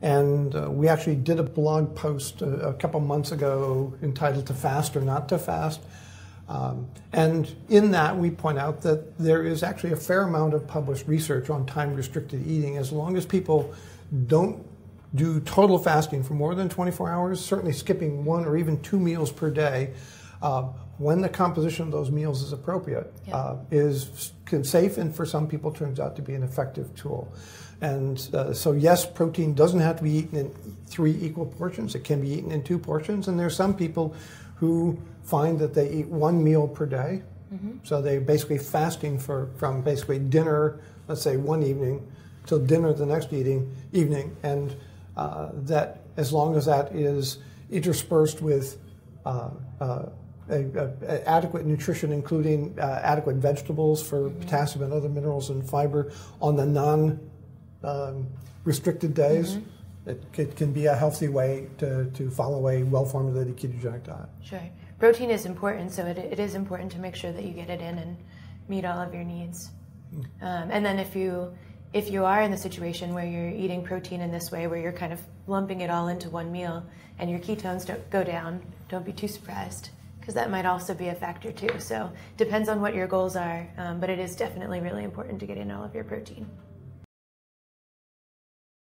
And uh, we actually did a blog post a, a, couple months ago entitled To Fast or Not to Fast. Um, and in that, we point out that there is actually a fair amount of published research on time restricted eating as long as people don't do total fasting for more than 24 hours, certainly skipping one or even two meals per day. Uh, when the composition of those meals is appropriate, yeah. uh, is safe and for some people turns out to be an effective tool. And uh, so, yes, protein doesn't have to be eaten in three equal portions. It can be eaten in two portions. And there are some people who find that they eat one meal per day. Mm-hmm. So they're basically fasting for from basically dinner, let's say one evening, till dinner the next eating evening, and uh, that as long as that is interspersed with uh, uh, a, a, adequate nutrition, including uh, adequate vegetables for mm-hmm. potassium and other minerals and fiber on the non um, restricted days. Mm-hmm. It, it, can be a healthy way to, to follow a well formulated ketogenic diet. Sure. Protein is important, so it, it is important to make sure that you get it in and meet all of your needs. Mm. Um, and then if you if you are in the situation where you're eating protein in this way, where you're kind of lumping it all into one meal and your ketones don't go down, don't be too surprised because that might also be a factor too. So depends on what your goals are, um, but it is definitely really important to get in all of your protein.